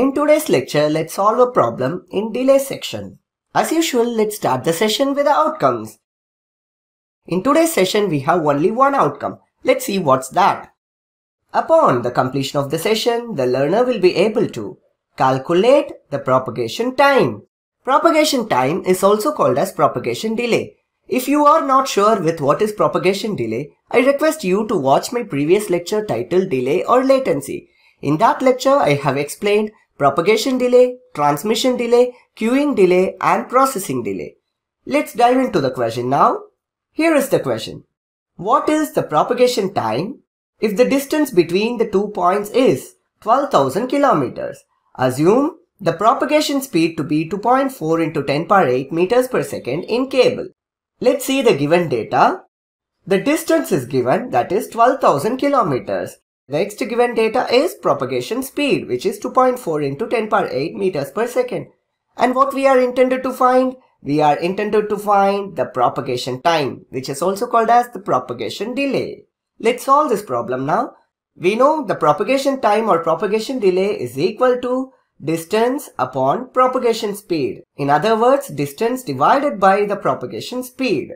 In today's lecture, let's solve a problem in delay section. As usual, let's start the session with the outcomes. In today's session, we have only one outcome. Let's see what's that. Upon the completion of the session, the learner will be able to calculate the propagation time. Propagation time is also called as propagation delay. If you are not sure with what is propagation delay, I request you to watch my previous lecture titled Delay or Latency. In that lecture, I have explained propagation delay, transmission delay, queuing delay and processing delay. Let's dive into the question now. Here is the question. What is the propagation time if the distance between the two points is 12,000 kilometers? Assume the propagation speed to be 2.4 into 10 power 8 meters per second in cable. Let's see the given data. The distance is given that is 12,000 kilometers. Next given data is propagation speed which is 2.4 into 10 power 8 meters per second. And what we are intended to find? We are intended to find the propagation time which is also called as the propagation delay. Let's solve this problem now. We know the propagation time or propagation delay is equal to distance upon propagation speed. In other words, distance divided by the propagation speed.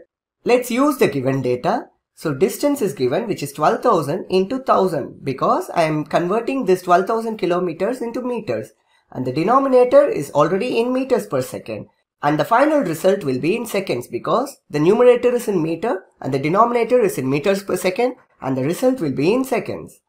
Let's use the given data. So distance is given which is 12,000 into 1000 because I am converting this 12,000 kilometers into meters and the denominator is already in meters per second and the final result will be in seconds because the numerator is in meter and the denominator is in meters per second and the result will be in seconds.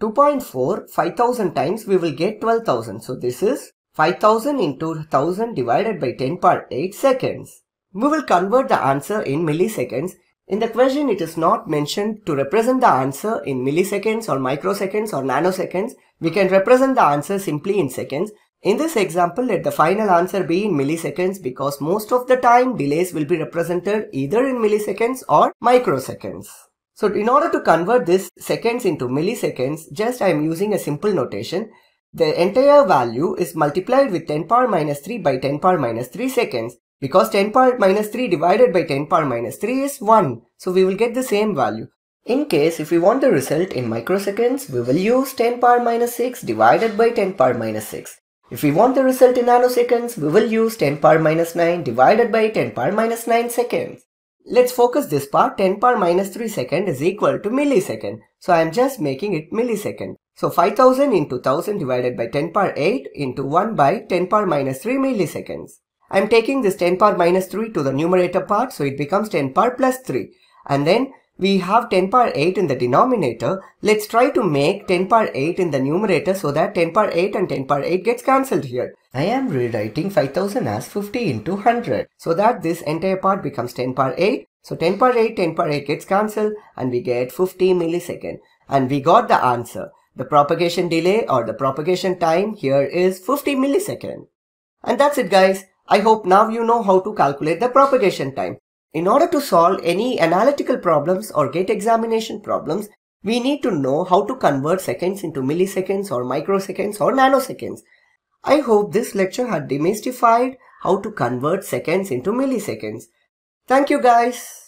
2.4 5000 times we will get 12000 so this is 5000 into 1000 divided by 10 power 8 seconds. We will convert the answer in milliseconds. In the question it is not mentioned to represent the answer in milliseconds or microseconds or nanoseconds. We can represent the answer simply in seconds. In this example, let the final answer be in milliseconds because most of the time delays will be represented either in milliseconds or microseconds. So in order to convert this seconds into milliseconds, just I am using a simple notation. The entire value is multiplied with 10 power minus 3 by 10 power minus 3 seconds. Because 10 power minus 3 divided by 10 power minus 3 is 1. So we will get the same value. In case if we want the result in microseconds, we will use 10 power minus 6 divided by 10 power minus 6. If we want the result in nanoseconds, we will use 10 power minus 9 divided by 10 power minus 9 seconds. Let's focus this part 10 power minus 3 second is equal to millisecond. So I am just making it millisecond. So 5000 into 1000 divided by 10 power 8 into 1 by 10 power minus 3 milliseconds. I am taking this 10 power minus 3 to the numerator part so it becomes 10 power plus 3. And then we have 10 power 8 in the denominator. Let's try to make 10 power 8 in the numerator so that 10 power 8 and 10 power 8 gets cancelled here. I am rewriting 5000 as 50 into 100 so that this entire part becomes 10 power 8. So 10 power 8, 10 power 8 gets cancelled and we get 50 millisecond. And we got the answer. The propagation delay or the propagation time here is 50 millisecond. And that's it guys. I hope now you know how to calculate the propagation time. In order to solve any analytical problems or gate examination problems, we need to know how to convert seconds into milliseconds or microseconds or nanoseconds. I hope this lecture had demystified how to convert seconds into milliseconds. Thank you guys.